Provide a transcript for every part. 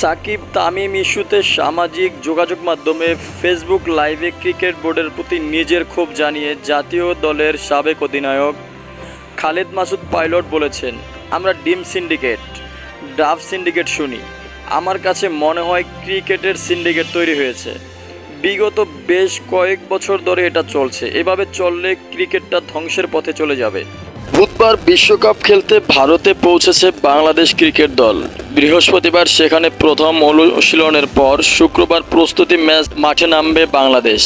সাকিব, তামিম ইস্যুতে সামাজিক যোগাযোগ মাধ্যমে ফেসবুক লাইভে ক্রিকেট বোর্ডের প্রতি নিজের ক্ষোভ জানিয়ে জাতীয় দলের সাবেক অধিনায়ক খালেদ মাসুদ পাইলট বলেছেন, আমরা ডিম সিন্ডিকেট, ডাব সিন্ডিকেট শুনি। আমার কাছে মনে হয় ক্রিকেটের সিন্ডিকেট তৈরি হয়েছে। বিগত বেশ কয়েক বছর ধরে এটা চলছে। এভাবে চললে ক্রিকেটটা ধ্বংসের পথে চলে যাবে। বুধবার বিশ্বকাপ খেলতে ভারতে পৌঁছেছে বাংলাদেশ ক্রিকেট দল। বৃহস্পতিবার সেখানে প্রথম অনুশীলনের পর শুক্রবার প্রস্তুতি ম্যাচ মাঠে নামবে বাংলাদেশ।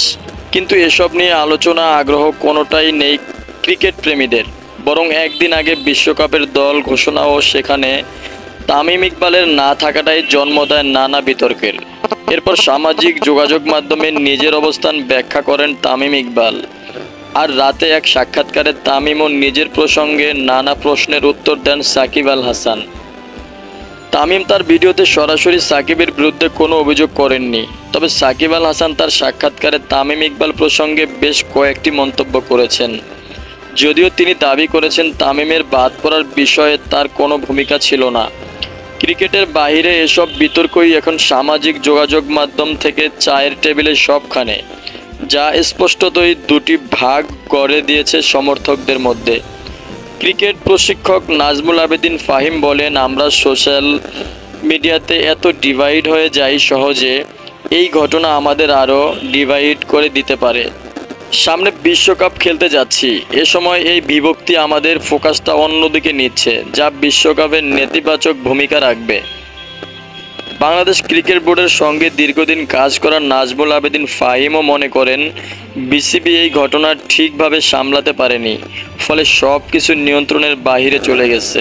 কিন্তু এসব নিয়ে আলোচনা আগ্রহ কোনোটাই নেই ক্রিকেট প্রেমীদের। বরং একদিন আগে বিশ্বকাপের দল ঘোষণা ও সেখানে তামিম ইকবালের না থাকাটাই জন্ম দেয় নানা বিতর্কের। এরপর সামাজিক যোগাযোগ মাধ্যমে নিজের অবস্থান ব্যাখ্যা করেন তামিম ইকবাল। আর রাতে এক সাক্ষাৎকারে তামিম ও নিজের প্রসঙ্গে নানা প্রশ্নের উত্তর দেন সাকিব আল হাসান। তামিম তার ভিডিওতে সরাসরি সাকিবের বিরুদ্ধে কোনো অভিযোগ করেননি। তবে সাকিব আল হাসান তার সাক্ষাৎকারে তামিম ইকবাল প্রসঙ্গে বেশ কয়েকটি মন্তব্য করেছেন। যদিও তিনি দাবি করেছেন তামিমের বাদ পড়ার বিষয়ে তার কোনো ভূমিকা ছিল না। ক্রিকেটের বাইরে এসব বিতর্কই এখন সামাজিক যোগাযোগ মাধ্যম থেকে চায়ের টেবিলে সবখানে। যা স্পষ্টতই দুটি ভাগ করে দিয়েছে সমর্থকদের মধ্যে। ক্রিকেট প্রশিক্ষক নাজমুল আবেদিন ফাহিম বলেন, আমরা সোশ্যাল মিডিয়াতে এত ডিভাইড হয়ে যাই সহজে, এই ঘটনা আমাদের আরও ডিভাইড করে দিতে পারে। সামনে বিশ্বকাপ খেলতে যাচ্ছি। এ সময় এই বিভক্তি আমাদের ফোকাসটা অন্যদিকে নিচ্ছে, যা বিশ্বকাপের নেতিবাচক ভূমিকা রাখবে। বাংলাদেশ ক্রিকেট বোর্ডের সঙ্গে দীর্ঘদিন কাজ করা নাজমুল আবেদিন ফাহিমও মনে করেন, বিসিবি এই ঘটনা ঠিকভাবে সামলাতে পারেনি, ফলে সব কিছু নিয়ন্ত্রণের বাহিরে চলে গেছে।